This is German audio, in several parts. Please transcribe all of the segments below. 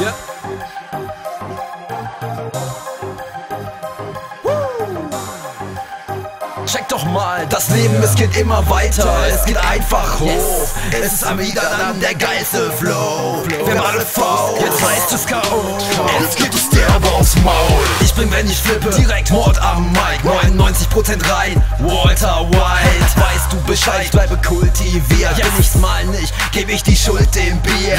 Ja. Check doch mal, das Leben, es geht immer weiter, es geht einfach hoch. Es ist am wieder dann der geilste Flow. Wir haben alle V, jetzt heißt es K.O. Jetzt gibt es derbe aufs Maul. Ich bring, wenn ich flippe, direkt Mord am Mic, 99% rein. Walter White, weißt du Ich bleibe kultiviert. Bin ich's mal nicht, geb ich die Schuld dem Bier.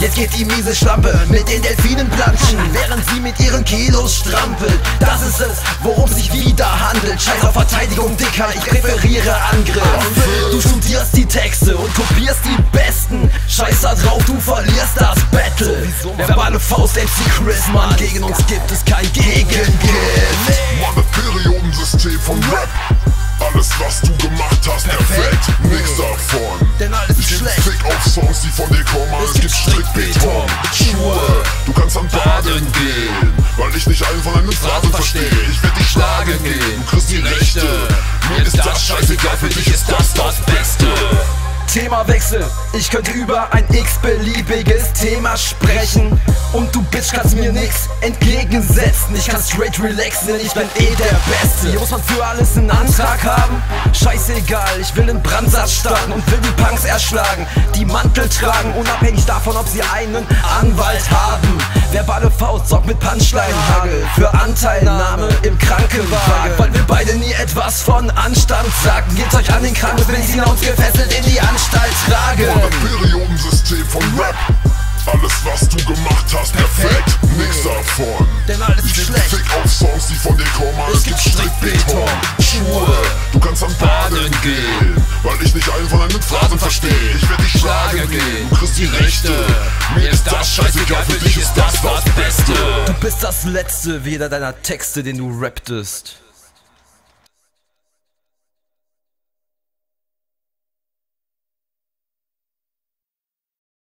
Jetzt geht die miese Schlampe mit den Delfinen planschen, während sie mit ihren Kilos strampelt. Das ist es, worum sich wieder handelt. Scheiß auf Verteidigung, Dicker, ich präferiere Angriff. Du studierst die Texte und kopierst die besten. Scheiß da drauf, du verlierst das Battle. Verbale Faust, MC Chris, Mann, gegen uns gibt es kein Gegengift. Mann, Periodensystem von Rap. Alles, was du gemacht hast, perfekt. Nix davon. Denn alles Ich schlecht. Fick auf Songs, die von dir kommen. Es, gibt gibt Strickbeton. Schuhe. Du kannst am Baden gehen, weil ich nicht einen von deinen Phrasen verstehe. Ich werd dich schlagen gehen. Du kriegst die Rechte. Mir ist das scheißegal, für dich ist. Themawechsel. Ich könnte über ein x-beliebiges Thema sprechen. Und du Bitch kannst mir nix entgegensetzen. Ich kann straight relaxen, ich bin eh der Beste. Hier muss man für alles einen Antrag haben. Scheißegal, ich will einen Brandsatz starten und will die Punks erschlagen. Die Mantel tragen, unabhängig davon, ob sie einen Anwalt haben. Verbale Faust sorgt mit Punchline-Hagel für Anteilnahme im Krankenwagen. Etwas von Anstand sagten. Gebt euch an den Kran, bis Benziner uns gefesselt in die Anstalt tragen. Das Periodensystem von Rap. Alles, was du gemacht hast, perfekt. Nix davon. Denn alles ist schlecht. Fick auf Songs, die von dir kommen. Es gibt Strickbeton. Schuhe. Du kannst am Baden gehen, weil ich nicht einen von deinen Phrasen verstehe. Ich werd dich schlagen gehen. Du kriegst die Rechte. Mir ist das scheißegal, für dich ist das das Beste. Du bist das letzte wie jeder deiner Texte, den du rapptest.